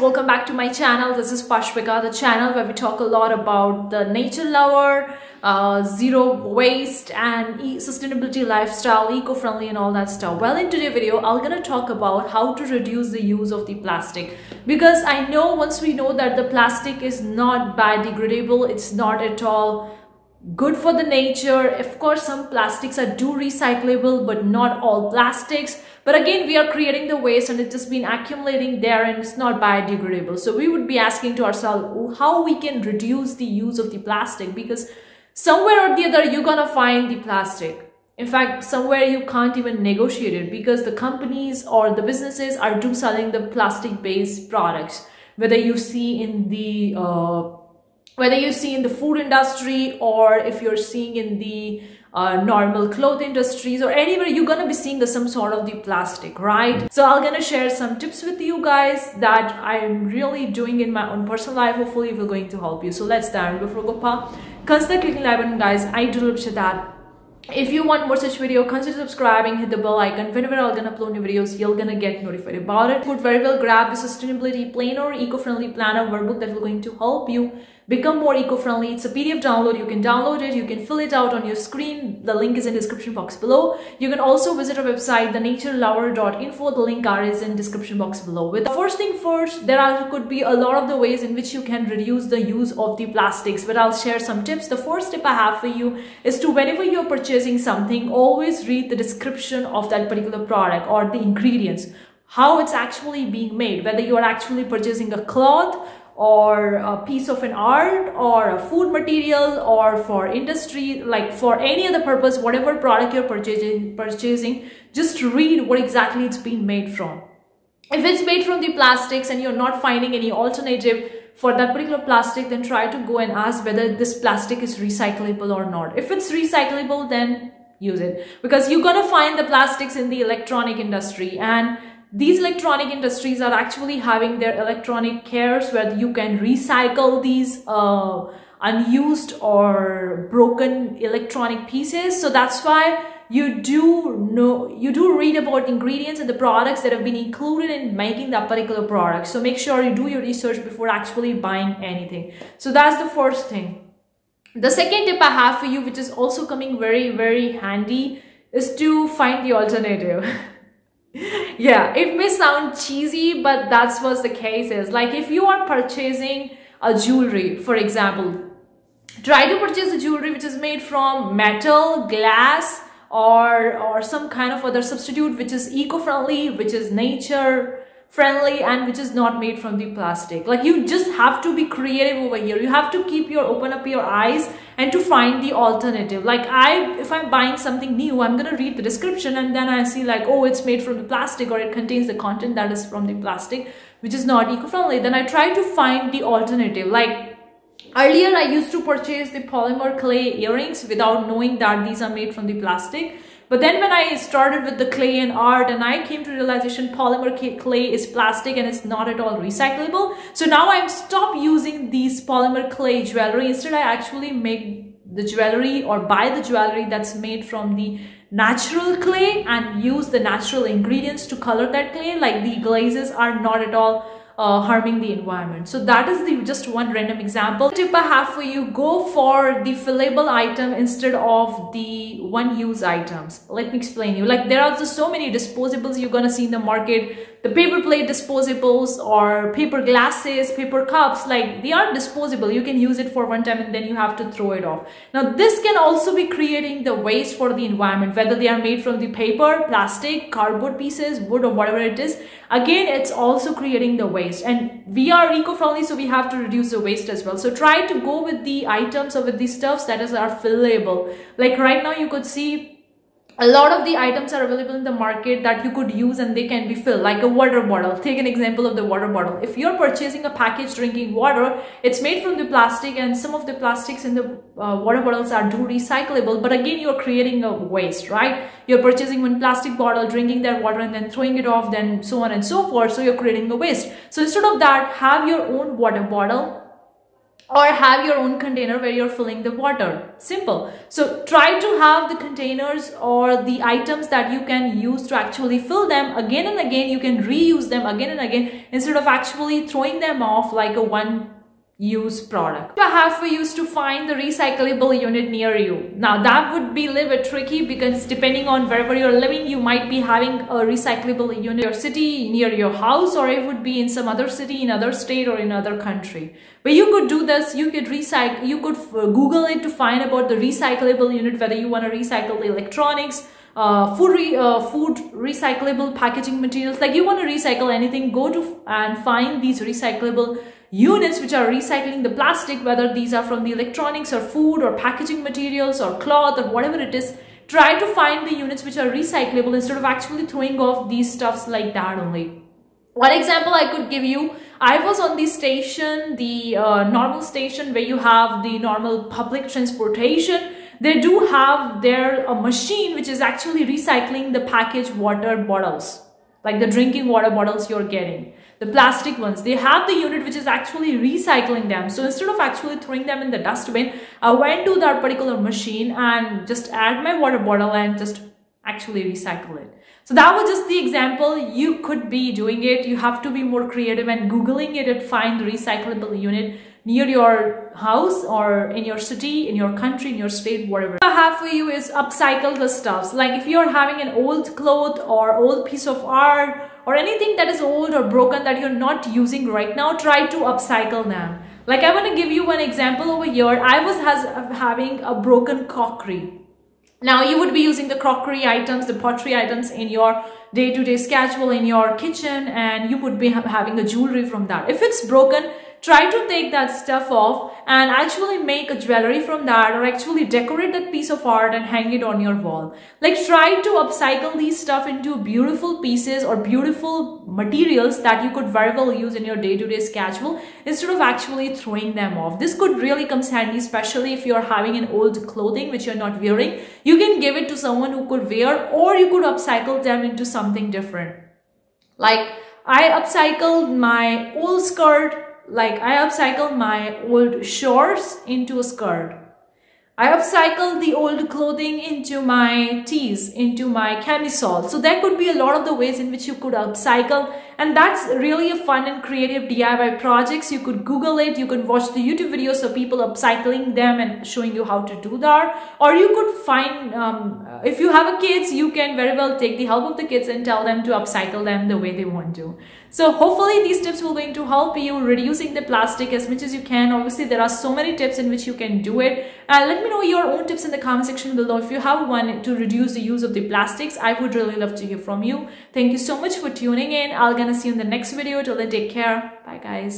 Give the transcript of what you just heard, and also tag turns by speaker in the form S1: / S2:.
S1: welcome back to my channel. This is Parshwika, the channel where we talk a lot about the nature lover, uh, zero waste and e sustainability lifestyle, eco-friendly and all that stuff. Well, in today's video, I'm gonna talk about how to reduce the use of the plastic because I know once we know that the plastic is not biodegradable, it's not at all good for the nature. Of course some plastics are do recyclable but not all plastics. But again we are creating the waste and it's just been accumulating there and it's not biodegradable. So we would be asking to ourselves how we can reduce the use of the plastic? Because somewhere or the other you're gonna find the plastic. In fact somewhere you can't even negotiate it because the companies or the businesses are do selling the plastic based products. Whether you see in the uh, whether you see in the food industry or if you're seeing in the uh, normal cloth industries or anywhere you're gonna be seeing the, some sort of the plastic right? So i'm gonna share some tips with you guys that i'm really doing in my own personal life. Hopefully we're going to help you. So let's start before go pa. Consider clicking like button guys. I do appreciate that. If you want more such video consider subscribing. Hit the bell icon. Whenever i'm gonna upload new videos you're gonna get notified about it. Would very well grab the sustainability planner or eco-friendly planner workbook that will going to help you become more eco-friendly. It's a PDF download. You can download it. You can fill it out on your screen. The link is in description box below. You can also visit our website, thenaturelover.info. The link are is in description box below. With the first thing first, there are could be a lot of the ways in which you can reduce the use of the plastics, but I'll share some tips. The first tip I have for you is to whenever you're purchasing something, always read the description of that particular product or the ingredients how it's actually being made, whether you are actually purchasing a cloth or a piece of an art or a food material or for industry like for any other purpose whatever product you're purchasing purchasing just read what exactly it's been made from. If it's made from the plastics and you're not finding any alternative for that particular plastic then try to go and ask whether this plastic is recyclable or not. If it's recyclable then use it. Because you're gonna find the plastics in the electronic industry and these electronic industries are actually having their electronic cares where you can recycle these uh, unused or broken electronic pieces. So that's why you do know you do read about ingredients and the products that have been included in making that particular product. So make sure you do your research before actually buying anything. So that's the first thing. The second tip i have for you which is also coming very very handy is to find the alternative yeah it may sound cheesy but that's what the case is. Like if you are purchasing a jewelry for example try to purchase a jewelry which is made from metal glass or or some kind of other substitute which is eco-friendly which is nature friendly and which is not made from the plastic. Like you just have to be creative over here. You have to keep your open up your eyes and to find the alternative. Like i if i'm buying something new i'm to read the description and then i see like oh it's made from the plastic or it contains the content that is from the plastic which is not eco-friendly then i try to find the alternative. Like Earlier, I used to purchase the polymer clay earrings without knowing that these are made from the plastic. But then when I started with the clay and art and I came to realization polymer clay is plastic and it's not at all recyclable. So now I'm stop using these polymer clay jewelry. Instead, I actually make the jewelry or buy the jewelry that's made from the natural clay and use the natural ingredients to color that clay. Like the glazes are not at all uh, harming the environment. So that is the just one random example. Tip I have for you, go for the fillable item instead of the one use items. Let me explain you. Like there are just so many disposables you're gonna see in the market the paper plate disposables or paper glasses, paper cups, like they are disposable. You can use it for one time and then you have to throw it off. Now this can also be creating the waste for the environment, whether they are made from the paper, plastic, cardboard pieces, wood or whatever it is. Again, it's also creating the waste and we are eco-friendly so we have to reduce the waste as well. So try to go with the items or with the stuffs that is are fillable. Like right now you could see a lot of the items are available in the market that you could use and they can be filled like a water bottle. Take an example of the water bottle. If you're purchasing a packaged drinking water it's made from the plastic and some of the plastics in the uh, water bottles are do recyclable but again you're creating a waste right? You're purchasing one plastic bottle drinking that water and then throwing it off then so on and so forth so you're creating a waste. So instead of that have your own water bottle or have your own container where you're filling the water. Simple. So try to have the containers or the items that you can use to actually fill them again and again. You can reuse them again and again instead of actually throwing them off like a one use product. Have for you to find the recyclable unit near you. Now that would be a little bit tricky because depending on wherever you're living, you might be having a recyclable unit in your city, near your house, or it would be in some other city, in other state or in other country. But you could do this, you could recycle, you could uh, Google it to find about the recyclable unit, whether you want to recycle electronics, uh, food, re, uh, food recyclable packaging materials like you want to recycle anything go to and find these recyclable units which are recycling the plastic whether these are from the electronics or food or packaging materials or cloth or whatever it is try to find the units which are recyclable instead of actually throwing off these stuffs like that only one example I could give you, I was on the station, the uh, normal station where you have the normal public transportation. They do have their a machine which is actually recycling the packaged water bottles, like the drinking water bottles you're getting the plastic ones. They have the unit which is actually recycling them. So instead of actually throwing them in the dustbin i went to that particular machine and just add my water bottle and just actually recycle it. So that was just the example. You could be doing it. You have to be more creative and googling it and find the recyclable unit near your house or in your city, in your country, in your state, whatever. What I have for you is upcycle the stuffs. Like if you're having an old cloth or old piece of art or anything that is old or broken that you're not using right now, try to upcycle them. Like I want to give you one example over here. I was has, having a broken crockery. Now you would be using the crockery items, the pottery items in your day-to-day -day schedule in your kitchen and you would be ha having a jewelry from that. If it's broken, try to take that stuff off and actually make a jewelry from that or actually decorate that piece of art and hang it on your wall. Like try to upcycle these stuff into beautiful pieces or beautiful materials that you could very well use in your day-to-day -day schedule instead of actually throwing them off. This could really come handy especially if you're having an old clothing which you're not wearing. You can give it to someone who could wear or you could upcycle them into something different. Like I upcycled my old skirt like I upcycled my old shorts into a skirt. I upcycled the old clothing into my tees, into my camisole. So there could be a lot of the ways in which you could upcycle and that's really a fun and creative DIY projects. You could Google it, you could watch the YouTube videos of people upcycling them and showing you how to do that. Or you could find, um, if you have a kids, you can very well take the help of the kids and tell them to upcycle them the way they want to. So hopefully these tips will going to help you reducing the plastic as much as you can. Obviously there are so many tips in which you can do it. And let me know your own tips in the comment section below. If you have one to reduce the use of the plastics, I would really love to hear from you. Thank you so much for tuning in. I'll gonna see you in the next video. Till then, take care. Bye guys.